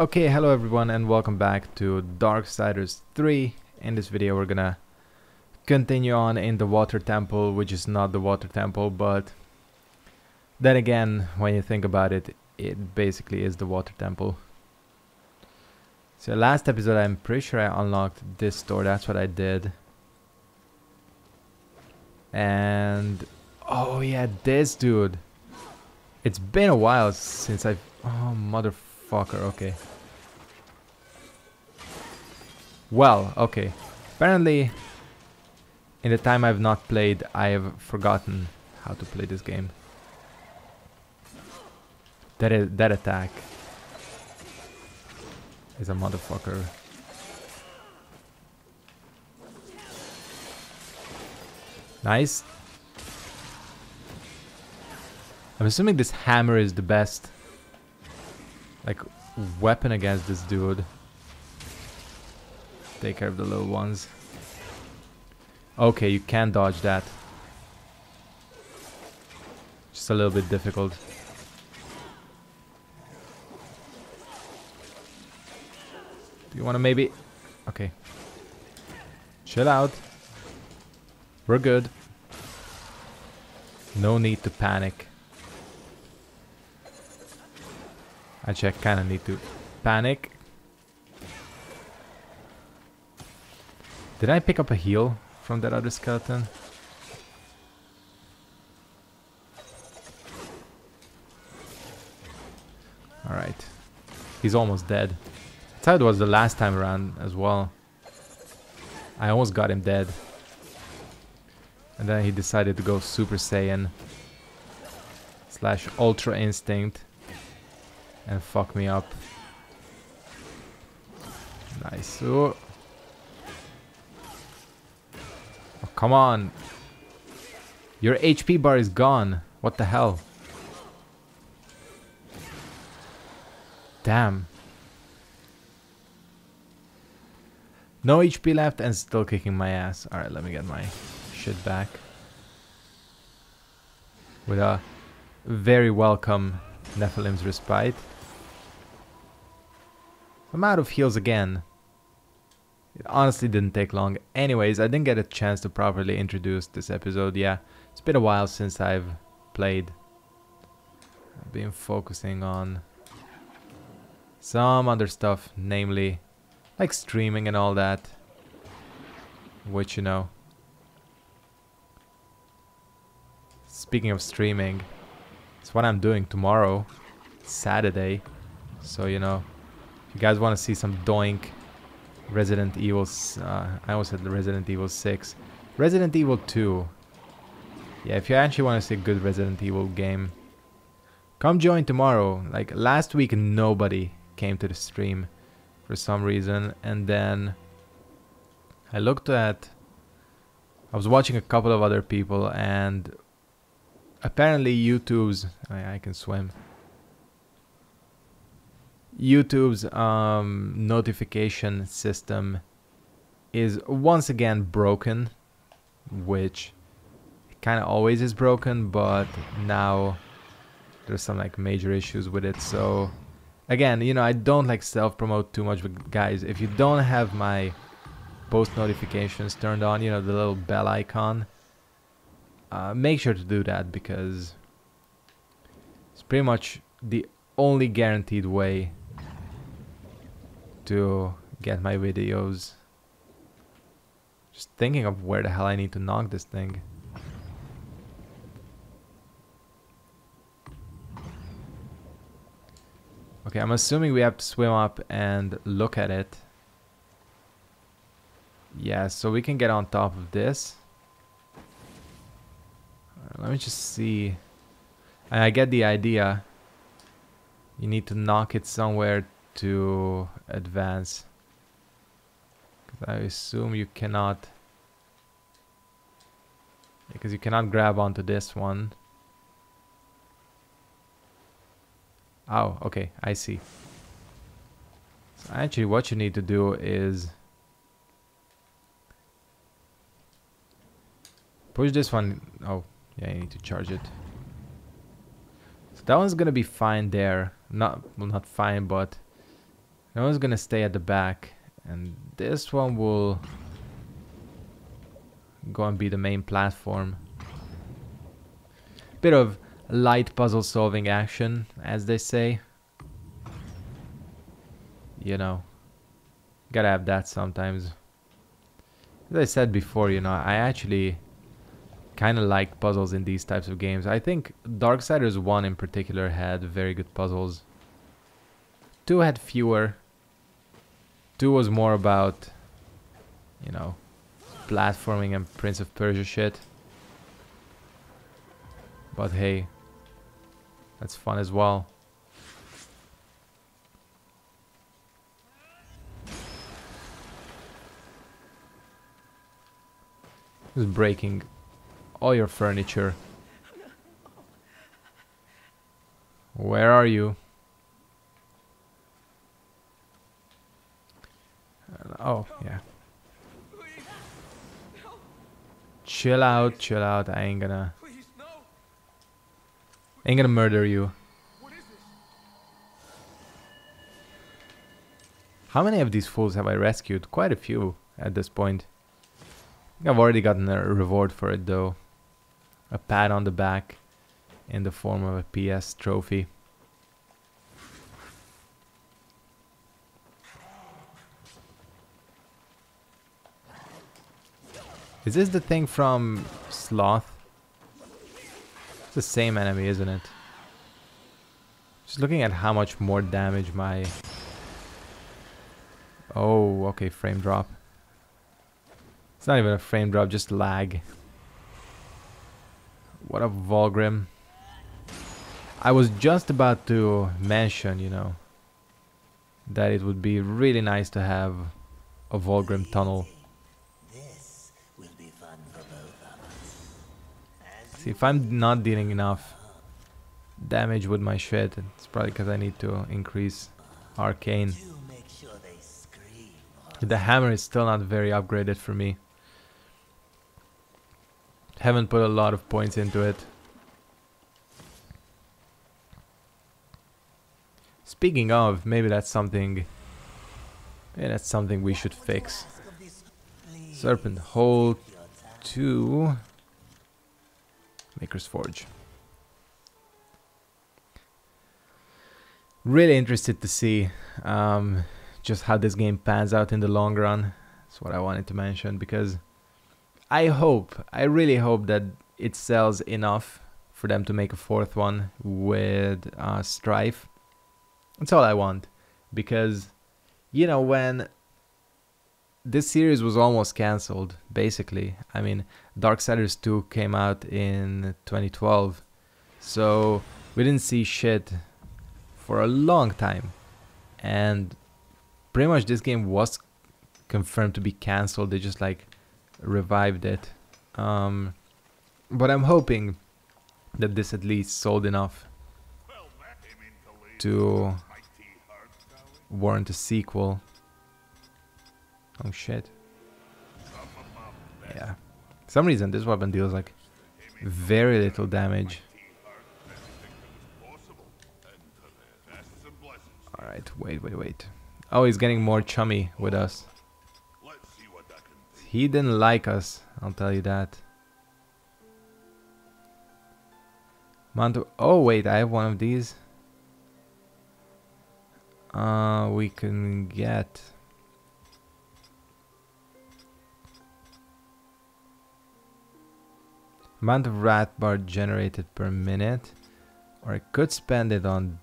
Okay, hello everyone and welcome back to Darksiders 3. In this video we're gonna continue on in the water temple, which is not the water temple, but then again, when you think about it, it basically is the water temple. So last episode I'm pretty sure I unlocked this door, that's what I did. And oh yeah, this dude. It's been a while since I've oh motherfucker Fucker, okay. Well, okay. Apparently, in the time I've not played, I have forgotten how to play this game. That that attack is a motherfucker. Nice. I'm assuming this hammer is the best like weapon against this dude. Take care of the little ones. Okay, you can dodge that. Just a little bit difficult. Do you want to maybe... Okay. Chill out. We're good. No need to panic. Actually, I kind of need to panic. Did I pick up a heal from that other skeleton? Alright. He's almost dead. That's how it was the last time around as well. I almost got him dead. And then he decided to go Super Saiyan. Slash Ultra Instinct and fuck me up. Nice. Oh. oh, come on. Your HP bar is gone. What the hell? Damn. No HP left and still kicking my ass. Alright, let me get my shit back. With a very welcome Nephilim's Respite. I'm out of heals again. It honestly didn't take long. Anyways, I didn't get a chance to properly introduce this episode. Yeah, it's been a while since I've played. I've been focusing on some other stuff, namely like streaming and all that. Which, you know. Speaking of streaming, it's what I'm doing tomorrow, Saturday. So, you know, you guys want to see some doink Resident Evil, uh, I almost said Resident Evil 6. Resident Evil 2. Yeah, if you actually want to see a good Resident Evil game, come join tomorrow. Like last week, nobody came to the stream for some reason, and then I looked at. I was watching a couple of other people, and apparently YouTube's. I, I can swim. YouTube's um, notification system is once again broken, which kind of always is broken, but now there's some like major issues with it. So again, you know, I don't like self-promote too much, but guys, if you don't have my post notifications turned on, you know, the little bell icon, uh, make sure to do that because it's pretty much the only guaranteed way to get my videos. Just thinking of where the hell I need to knock this thing. Okay, I'm assuming we have to swim up and look at it. Yeah, so we can get on top of this. Let me just see. And I get the idea. You need to knock it somewhere to advance. I assume you cannot... Because you cannot grab onto this one. Oh, okay, I see. So actually what you need to do is... Push this one... Oh, yeah, you need to charge it. So that one's gonna be fine there. Not, well, not fine, but No one's gonna stay at the back. And this one will go and be the main platform. Bit of light puzzle solving action, as they say. You know, gotta have that sometimes. As I said before, you know, I actually kind of like puzzles in these types of games. I think Darksiders 1 in particular had very good puzzles. 2 had fewer. 2 was more about, you know, platforming and Prince of Persia shit. But hey, that's fun as well. Just breaking all your furniture. Where are you? Oh, yeah. Chill out, chill out. I ain't gonna... Ain't gonna murder you. How many of these fools have I rescued? Quite a few at this point. I've already gotten a reward for it though. A pat on the back in the form of a PS trophy. Is this the thing from Sloth? It's the same enemy, isn't it? Just looking at how much more damage my... Oh, okay, frame drop. It's not even a frame drop, just lag. What a Vulgrim. I was just about to mention, you know, that it would be really nice to have a Vulgrim tunnel. See, if I'm not dealing enough damage with my shit, it's probably because I need to increase arcane. The hammer is still not very upgraded for me. Haven't put a lot of points into it. Speaking of, maybe that's something... Yeah, that's something we should fix. Serpent Hole 2... Maker's Forge. Really interested to see um, just how this game pans out in the long run. That's what I wanted to mention because I hope, I really hope that it sells enough for them to make a fourth one with uh, Strife. That's all I want. Because, you know, when this series was almost cancelled, basically. I mean, Darksiders 2 came out in 2012. So we didn't see shit for a long time. And pretty much this game was confirmed to be cancelled. They just like revived it. Um, but I'm hoping that this at least sold enough to warrant a sequel. Oh shit. Yeah. Some reason this weapon deals like very little damage. Alright, wait, wait, wait. Oh, he's getting more chummy with us. He didn't like us, I'll tell you that. Mount oh wait, I have one of these. Uh, we can get... Amount of wrath bar generated per minute. Or I could spend it on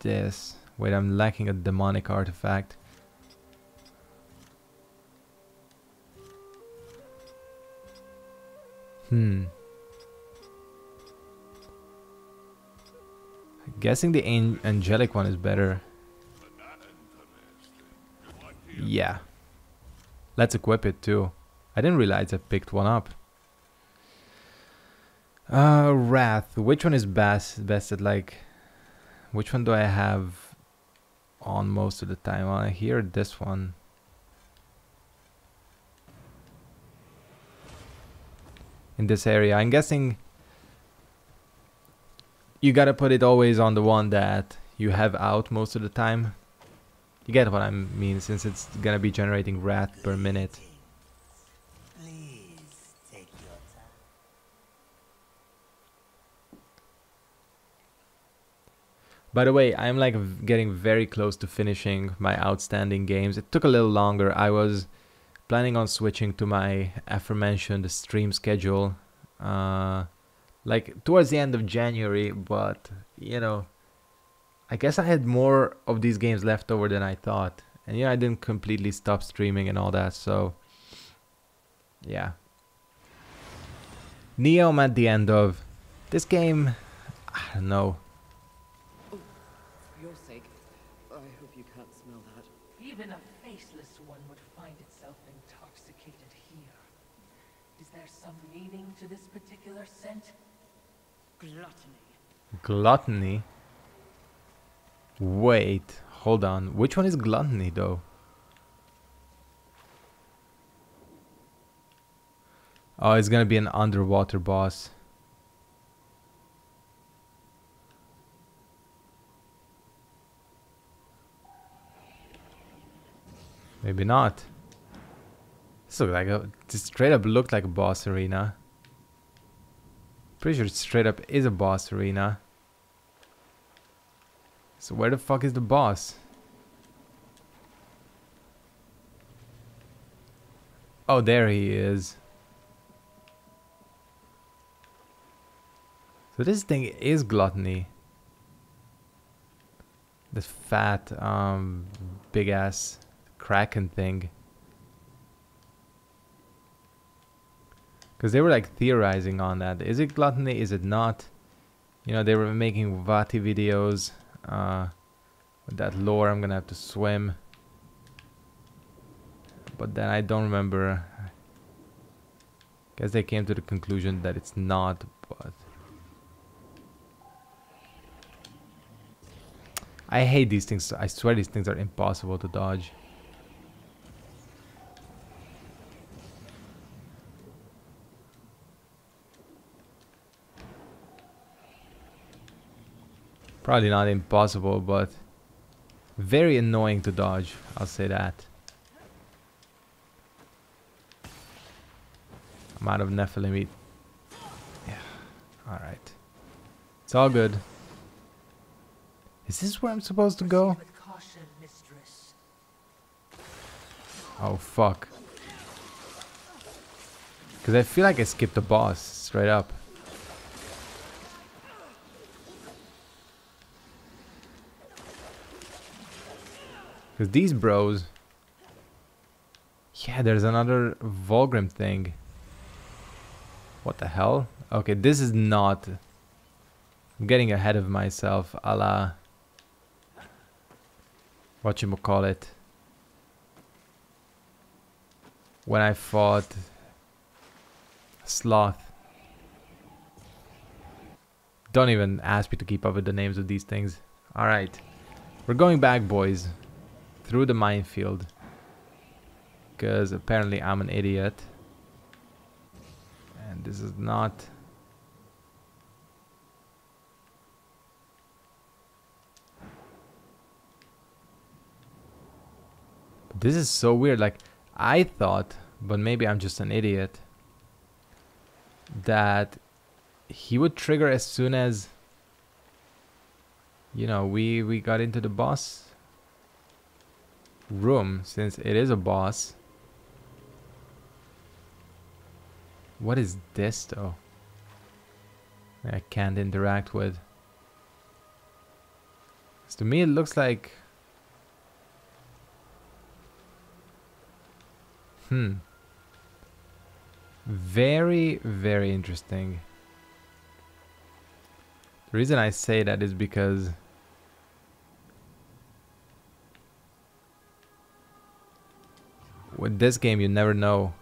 this. Wait, I'm lacking a demonic artifact. Hmm. I'm guessing the an angelic one is better. Yeah. Let's equip it too. I didn't realize I picked one up. Uh, Wrath. Which one is best? Best at like... Which one do I have on most of the time? I hear this one. in this area. I'm guessing you gotta put it always on the one that you have out most of the time. You get what I mean, since it's gonna be generating wrath per minute. By the way, I'm like getting very close to finishing my outstanding games. It took a little longer. I was planning on switching to my aforementioned stream schedule uh, like towards the end of January, but you know, I guess I had more of these games left over than I thought. And yeah, I didn't completely stop streaming and all that, so yeah. Neo I'm at the end of. This game, I don't know. Even a faceless one would find itself intoxicated here. Is there some meaning to this particular scent? Gluttony. Gluttony? Wait, hold on. Which one is gluttony though? Oh, it's gonna be an underwater boss. Maybe not. This looked like a this straight up looked like a boss arena. Pretty sure straight up is a boss arena. So where the fuck is the boss? Oh, there he is. So this thing is gluttony. This fat, um, big ass Kraken thing. Because they were like theorizing on that. Is it gluttony? Is it not? You know, they were making Vaati videos. Uh, with that lore, I'm gonna have to swim. But then I don't remember. Guess they came to the conclusion that it's not, but... I hate these things. I swear these things are impossible to dodge. Probably not impossible, but very annoying to dodge, I'll say that. I'm out of Nephilim. Yeah, alright. It's all good. Is this where I'm supposed to go? Oh, fuck. Because I feel like I skipped the boss, straight up. Because these bros... Yeah, there's another Vulgrim thing. What the hell? Okay, this is not... I'm getting ahead of myself, a la... Whatchamacallit. When I fought... Sloth. Don't even ask me to keep up with the names of these things. Alright. We're going back, boys through the minefield. Because apparently I'm an idiot. And this is not... This is so weird. Like, I thought, but maybe I'm just an idiot, that he would trigger as soon as, you know, we, we got into the boss room since it is a boss. What is this though? I can't interact with. to me it looks like... Hmm. Very, very interesting. The reason I say that is because With this game, you never know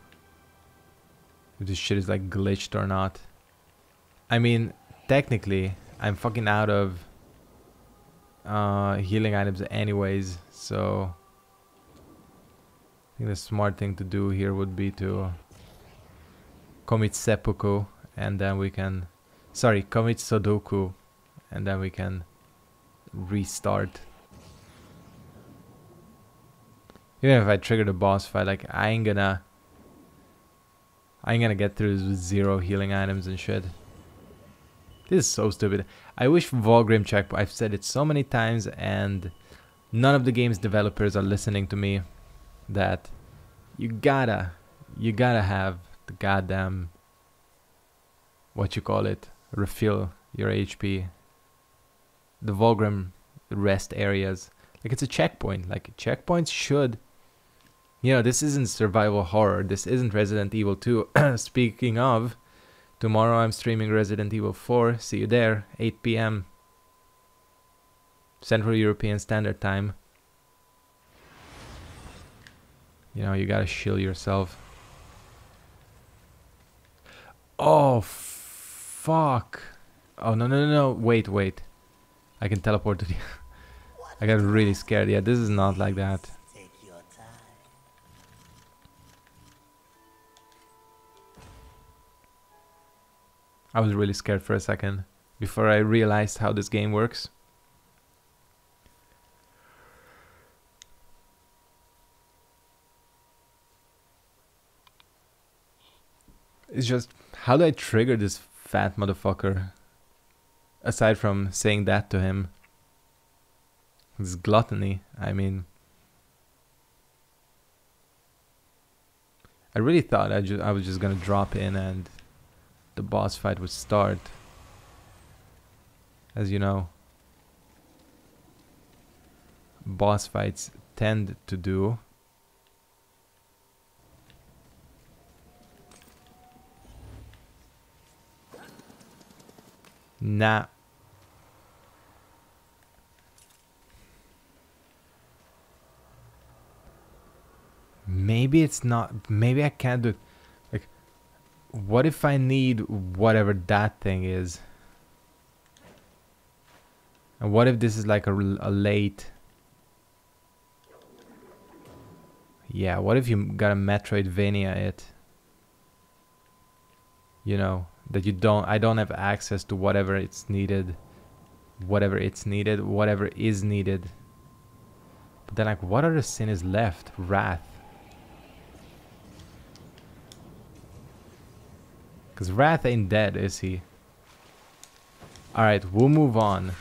if this shit is like glitched or not. I mean, technically, I'm fucking out of uh, healing items anyways, so I think the smart thing to do here would be to commit seppuku and then we can sorry commit sudoku and then we can restart Even if I trigger the boss fight, like I ain't gonna I ain't gonna get through this with zero healing items and shit. This is so stupid. I wish Vulgrim check I've said it so many times and none of the game's developers are listening to me that you gotta you gotta have the goddamn what you call it refill your HP the Vulgrim rest areas like it's a checkpoint like checkpoints should you know this isn't survival horror this isn't Resident Evil 2 speaking of tomorrow I'm streaming Resident Evil 4 see you there 8 p.m. Central European Standard Time you know, you gotta shield yourself. Oh, fuck. Oh, no, no, no, no. Wait, wait. I can teleport to the... I got really scared. Yeah, this is not like that. I was really scared for a second before I realized how this game works. It's just, how do I trigger this fat motherfucker? Aside from saying that to him. It's gluttony, I mean. I really thought I, I was just gonna drop in and the boss fight would start. As you know, boss fights tend to do. Nah. Maybe it's not. Maybe I can't do it. What if I need whatever that thing is? And what if this is like a, a late... Yeah, what if you got a Metroidvania it? You know, that you don't I don't have access to whatever it's needed whatever it's needed whatever is needed but then like what other sin is left wrath because wrath ain't dead is he? All right we'll move on.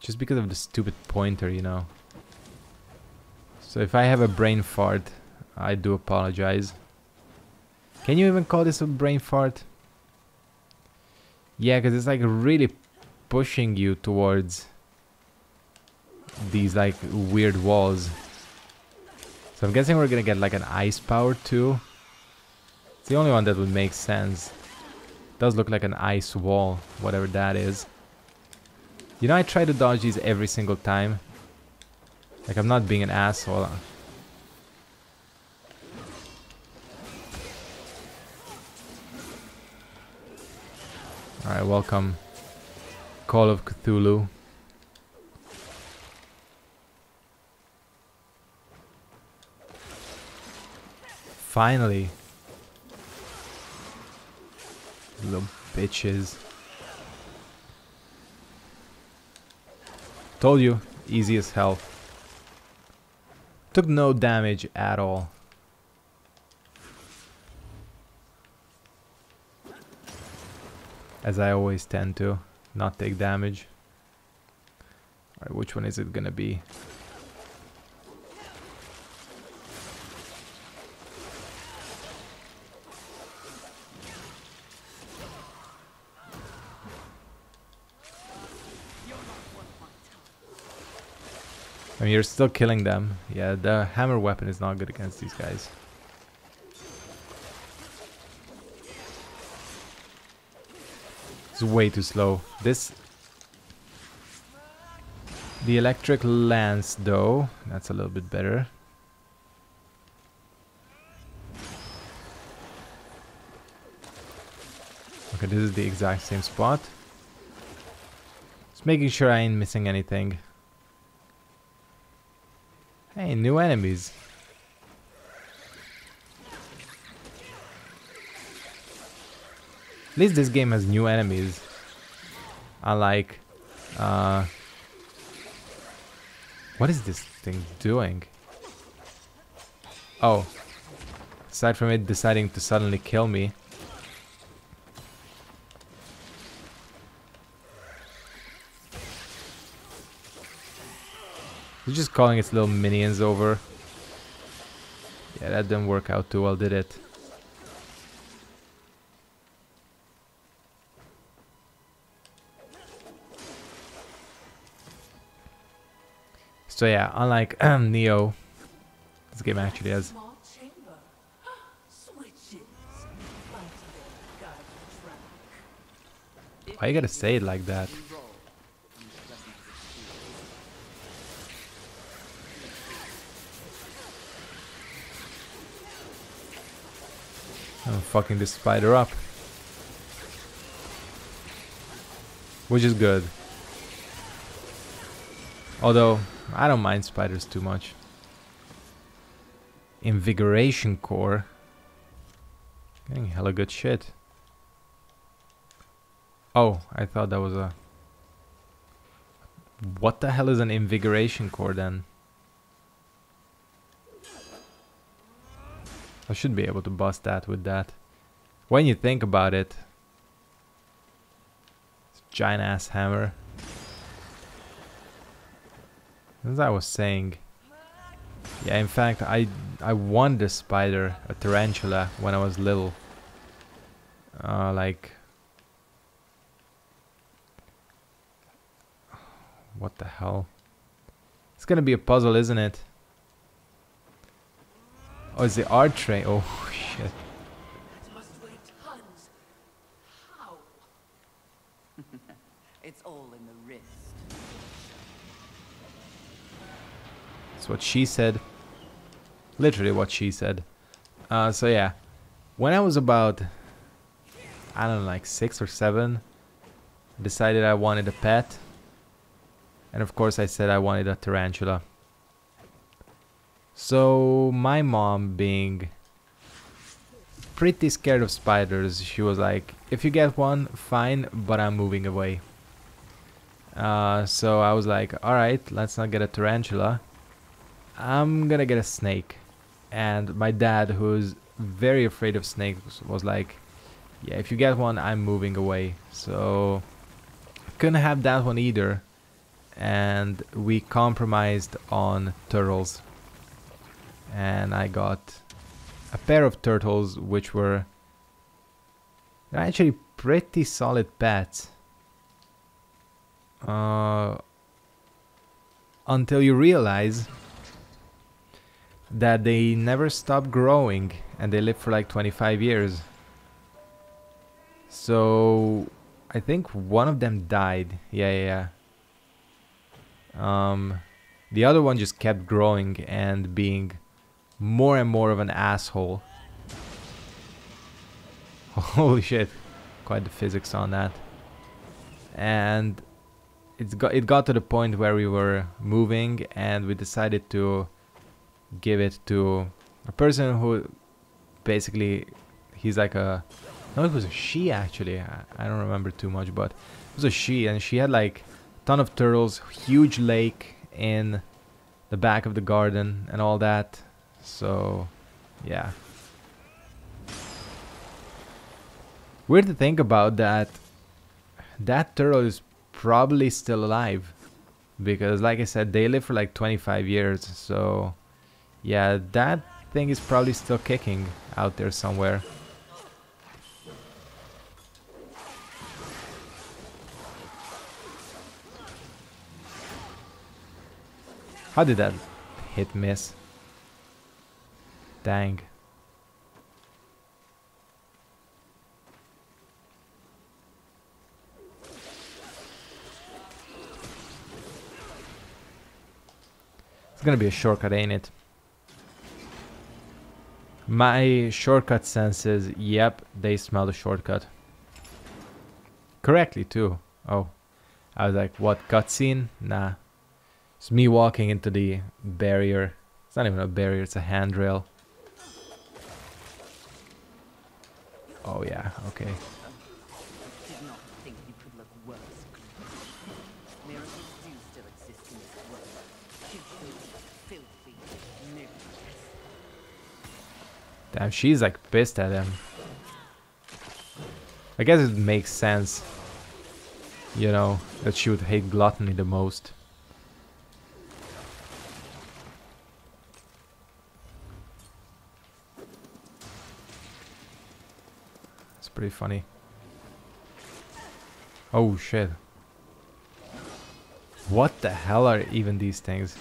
Just because of the stupid pointer you know. So if I have a brain fart I do apologize. Can you even call this a brain fart? Yeah, because it's like really pushing you towards these like weird walls. So I'm guessing we're gonna get like an ice power too. It's the only one that would make sense. Does look like an ice wall, whatever that is. You know, I try to dodge these every single time. Like, I'm not being an asshole. Alright, welcome. Call of Cthulhu. Finally. Little bitches. Told you, easy as hell. Took no damage at all. as I always tend to not take damage. Alright, which one is it gonna be? Mean, you're still killing them. Yeah, the hammer weapon is not good against these guys. It's way too slow. This... The electric lance, though, that's a little bit better. Okay, this is the exact same spot. Just making sure I ain't missing anything. Hey, new enemies. At least this game has new enemies. Unlike... Uh, what is this thing doing? Oh. Aside from it deciding to suddenly kill me. It's just calling its little minions over. Yeah, that didn't work out too well, did it? So yeah, unlike Neo, this game actually has. Why you gotta say it like that? I'm fucking this spider up. Which is good. Although, I don't mind spiders too much. Invigoration core. Getting hella good shit. Oh, I thought that was a... What the hell is an invigoration core then? I should be able to bust that with that. When you think about it. Giant ass hammer. As I was saying. Yeah, in fact, I I won the spider, a tarantula, when I was little. Uh, like... What the hell? It's gonna be a puzzle, isn't it? Oh, it's the art tray. Oh, shit. It must weigh tons. How? It's all in the wrist. That's what she said. Literally what she said. Uh, so yeah. When I was about, I don't know, like six or seven, I decided I wanted a pet. And of course I said I wanted a tarantula. So my mom being pretty scared of spiders, she was like, if you get one, fine, but I'm moving away. Uh, so I was like, alright, let's not get a tarantula. I'm gonna get a snake. And my dad, who's very afraid of snakes, was like, yeah, if you get one, I'm moving away. So couldn't have that one either. And we compromised on turtles. And I got a pair of turtles which were actually pretty solid pets. Uh, until you realize that they never stop growing and they live for like 25 years. So I think one of them died. Yeah, yeah, yeah. Um, the other one just kept growing and being more and more of an asshole. Holy shit. Quite the physics on that. And it's got it got to the point where we were moving and we decided to give it to a person who basically he's like a no it was a she actually. I, I don't remember too much but it was a she and she had like a ton of turtles huge lake in the back of the garden and all that. So yeah. Weird to think about that that turtle is probably still alive because like I said they live for like 25 years so yeah that thing is probably still kicking out there somewhere. How did that hit miss? Dang. It's gonna be a shortcut, ain't it? My shortcut senses, yep, they smell the shortcut. Correctly, too. Oh. I was like, what, cutscene? Nah. It's me walking into the barrier. It's not even a barrier, it's a handrail. Oh yeah, okay. Damn, she's like pissed at him. I guess it makes sense. You know, that she would hate gluttony the most. It's pretty funny. Oh shit. What the hell are even these things?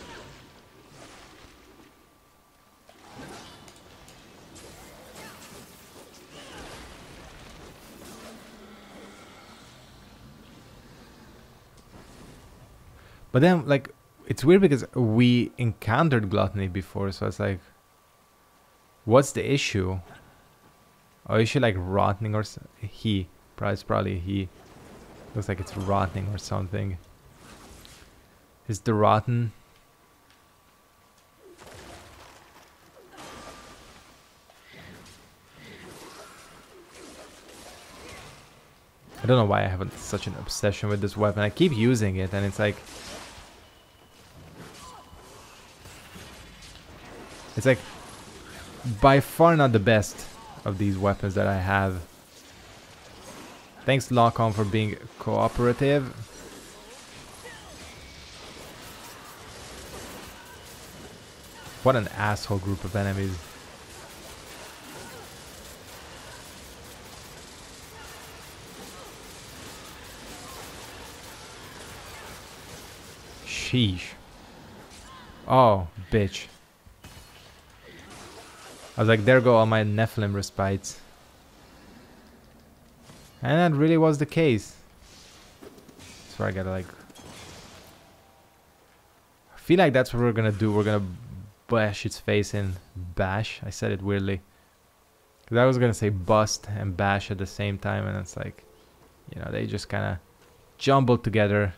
But then, like, it's weird because we encountered gluttony before, so it's like, what's the issue? Oh, is she like rotting or so? he? Probably, probably he. Looks like it's rotting or something. Is the rotten? I don't know why I have such an obsession with this weapon. I keep using it and it's like It's like by far not the best of these weapons that I have. Thanks Lock-On for being cooperative. What an asshole group of enemies. Sheesh. Oh, bitch. I was like, there go all my Nephilim respites. And that really was the case. So I gotta like... I feel like that's what we're gonna do. We're gonna bash its face in. Bash? I said it weirdly. Because I was gonna say bust and bash at the same time and it's like... You know, they just kind of jumbled together.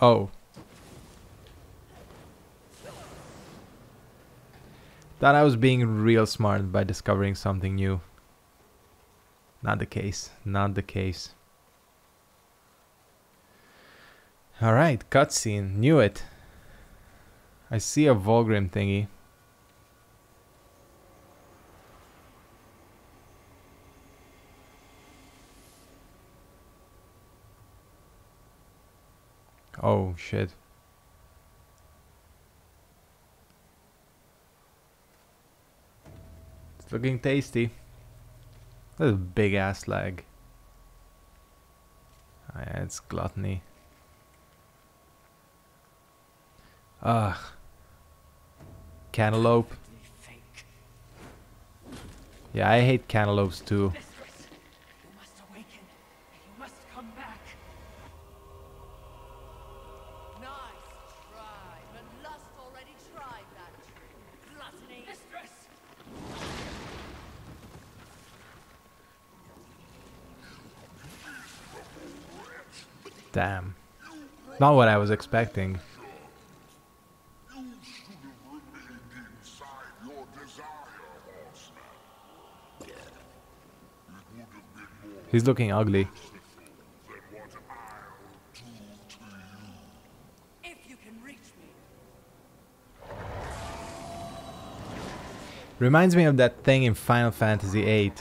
Oh. Thought I was being real smart by discovering something new. Not the case. Not the case. Alright, cutscene. Knew it. I see a Vulgrim thingy. Oh shit. It's looking tasty. That's a big ass leg. Oh, ah, yeah, it's gluttony. Ugh. Cantaloupe. Yeah, I hate cantaloupes too. Damn. Not what I was expecting. He's looking ugly. Reminds me of that thing in Final Fantasy VIII.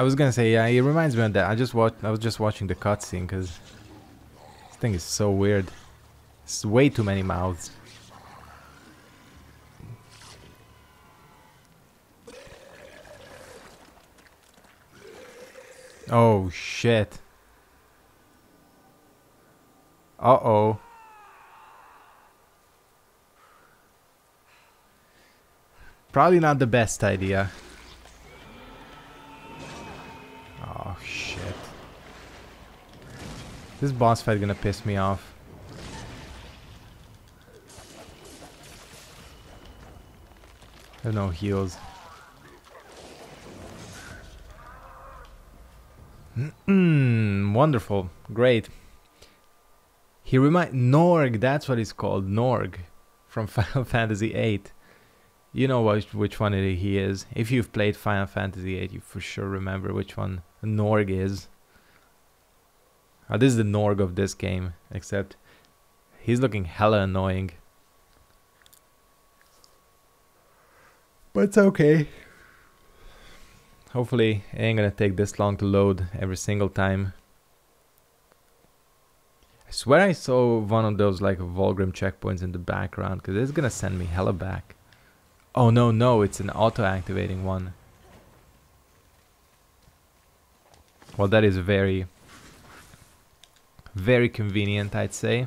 I was gonna say, yeah, it reminds me of that. I just watched, I was just watching the cutscene because this thing is so weird. It's way too many mouths. Oh shit. Uh oh. Probably not the best idea. This boss fight gonna piss me off. I have no heals. Wonderful. Great. He remind Norg, that's what he's called, Norg from Final Fantasy VIII. You know which, which one he is. If you've played Final Fantasy VIII, you for sure remember which one Norg is. Oh, this is the Norg of this game, except he's looking hella annoying. But it's okay. Hopefully it ain't gonna take this long to load every single time. I swear I saw one of those like Vulgrim checkpoints in the background because it's gonna send me hella back. Oh no, no, it's an auto-activating one. Well, that is very, very convenient, I'd say.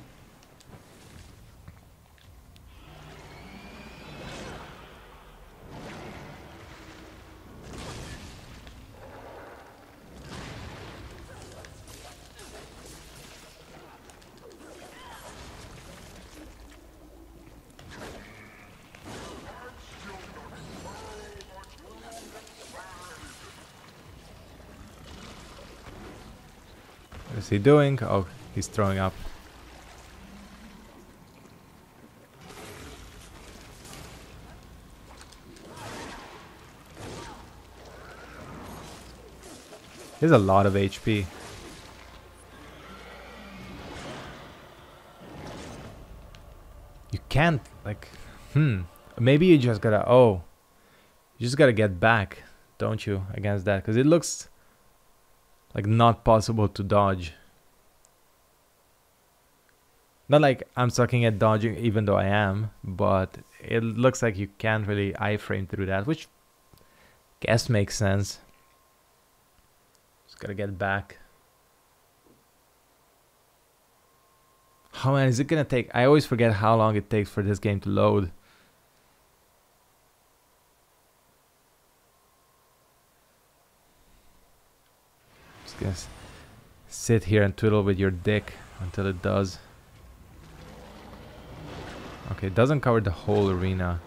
Is he doing? Oh, he's throwing up. There's a lot of HP. You can't, like, hmm. Maybe you just gotta, oh. You just gotta get back, don't you, against that? Because it looks like not possible to dodge. Not like I'm sucking at dodging even though I am, but it looks like you can't really iframe through that, which guess makes sense. Just gotta get back. Oh, how long is it gonna take? I always forget how long it takes for this game to load. Gonna sit here and twiddle with your dick until it does. Okay, it doesn't cover the whole arena.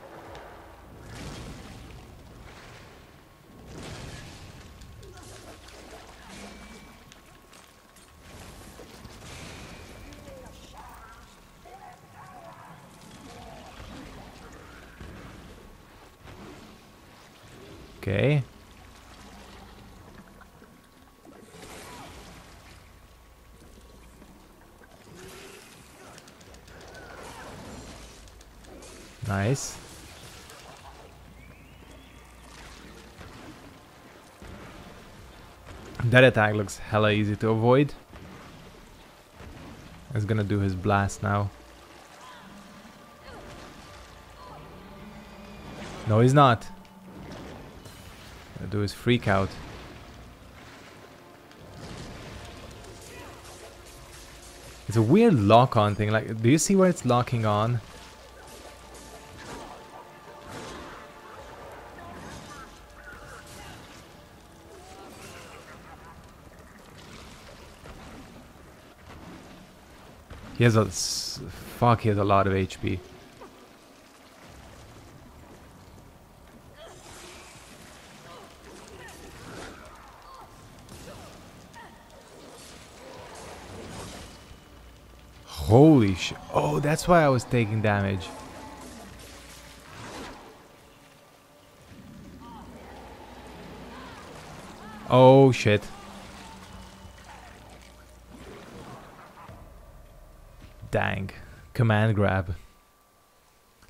Okay. Nice. That attack looks hella easy to avoid. He's gonna do his blast now. No, he's not. Gonna do his freak out. It's a weird lock on thing. Like, do you see where it's locking on? He has a fuck. He has a lot of HP. Holy shit! Oh, that's why I was taking damage. Oh shit. Dang. Command grab.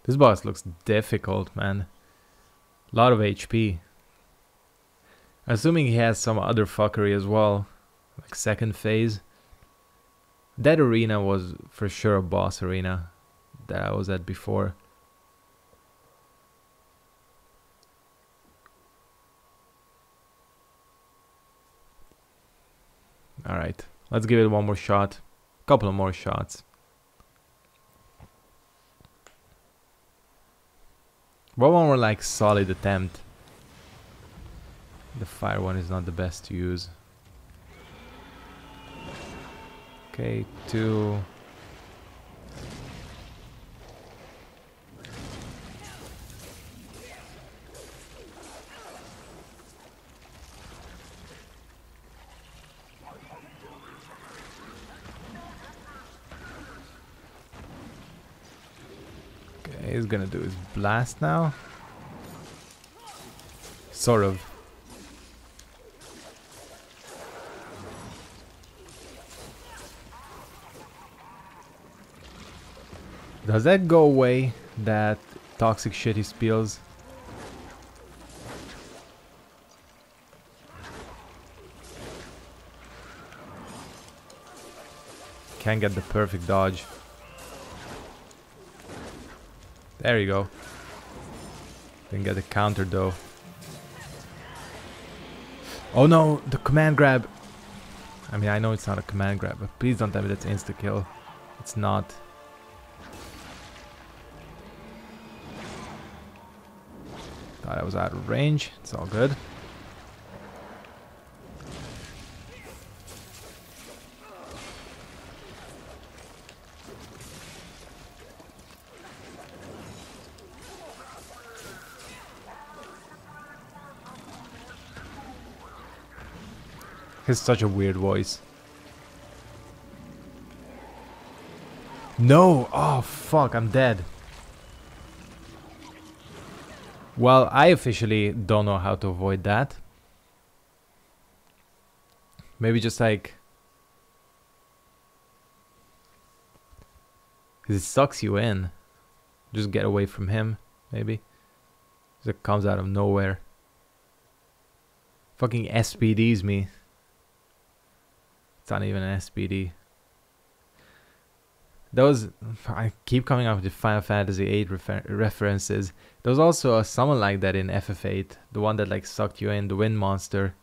This boss looks difficult, man. A lot of HP. Assuming he has some other fuckery as well. Like second phase. That arena was for sure a boss arena that I was at before. Alright, let's give it one more shot. Couple of more shots. One more like solid attempt. The fire one is not the best to use. Okay, two. He's gonna do his blast now. Sort of. Does that go away, that toxic shit he spills? Can't get the perfect dodge. There you go. Didn't get the counter though. Oh no, the command grab. I mean, I know it's not a command grab, but please don't tell me that's insta kill. It's not. Thought I was out of range. It's all good. He's such a weird voice. No! Oh, fuck, I'm dead. Well, I officially don't know how to avoid that. Maybe just like... Cause it sucks you in. Just get away from him, maybe. Because It comes out of nowhere. Fucking SPDs me. It's not even an SPD. Those I keep coming up with the Final Fantasy VIII refer references. There was also a someone like that in FF8, the one that like sucked you in, the Wind Monster.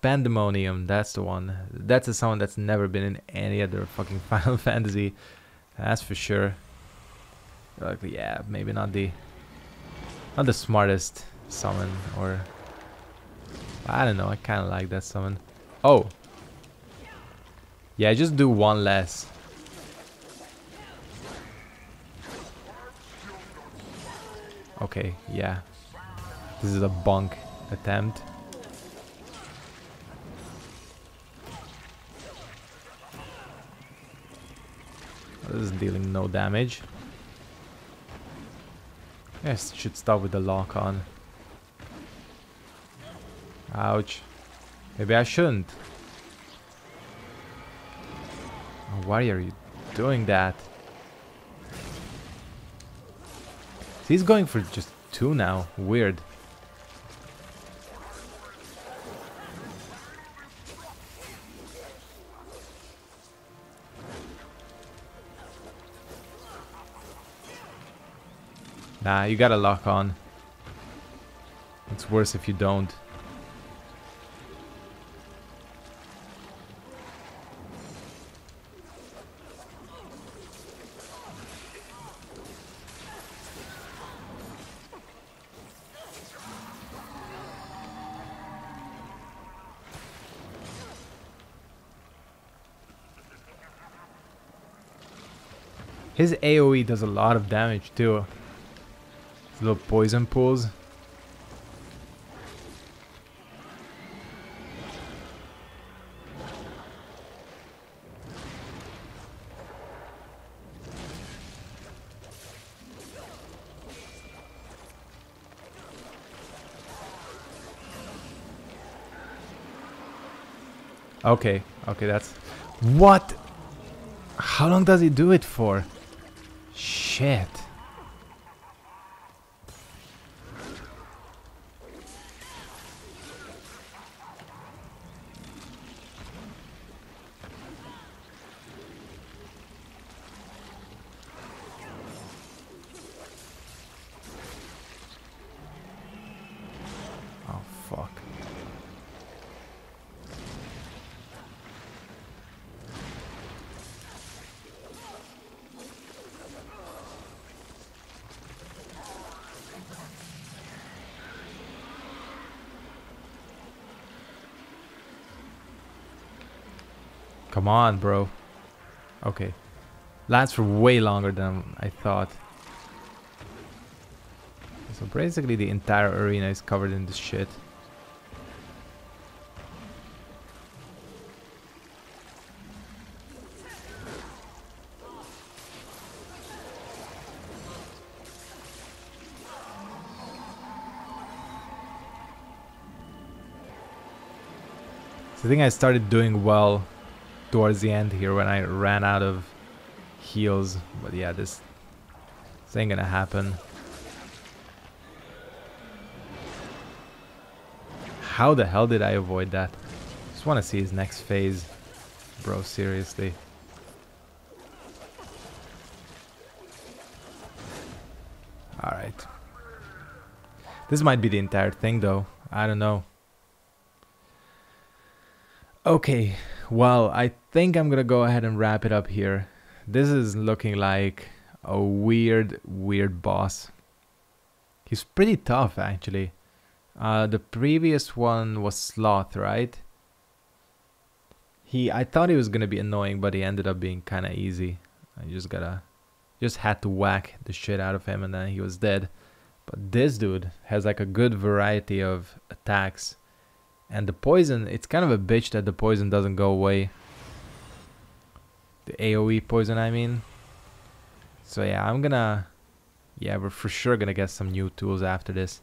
Pandemonium, that's the one. That's a someone that's never been in any other fucking Final Fantasy. That's for sure. Like, yeah, maybe not the not the smartest summon or I don't know. I kind of like that summon. Oh, yeah, just do one less. Okay, yeah. This is a bunk attempt. This is dealing no damage. Yes, should start with the lock on. Ouch. Maybe I shouldn't. Why are you doing that? He's going for just two now. Weird. Nah, you gotta lock on. It's worse if you don't. His AoE does a lot of damage too. His little poison pools. Okay, okay, that's... What? How long does he do it for? Shit. Oh, fuck. Come on, bro. Okay. Lasts for way longer than I thought. So basically the entire arena is covered in this shit. I think I started doing well towards the end here when I ran out of heals. But yeah, this, this ain't gonna happen. How the hell did I avoid that? Just want to see his next phase. Bro, seriously. Alright. This might be the entire thing though. I don't know. Okay, well, I think I'm gonna go ahead and wrap it up here. This is looking like a weird, weird boss. He's pretty tough, actually. Uh, the previous one was Sloth, right? He, I thought he was gonna be annoying, but he ended up being kind of easy. I just gotta, just had to whack the shit out of him, and then he was dead. But this dude has like a good variety of attacks, and the poison. It's kind of a bitch that the poison doesn't go away. The AOE poison, I mean. So yeah, I'm gonna, yeah, we're for sure gonna get some new tools after this.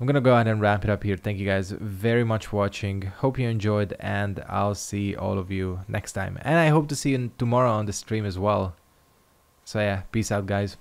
I'm gonna go ahead and wrap it up here. Thank you guys very much for watching. Hope you enjoyed and I'll see all of you next time. And I hope to see you tomorrow on the stream as well. So yeah, peace out guys.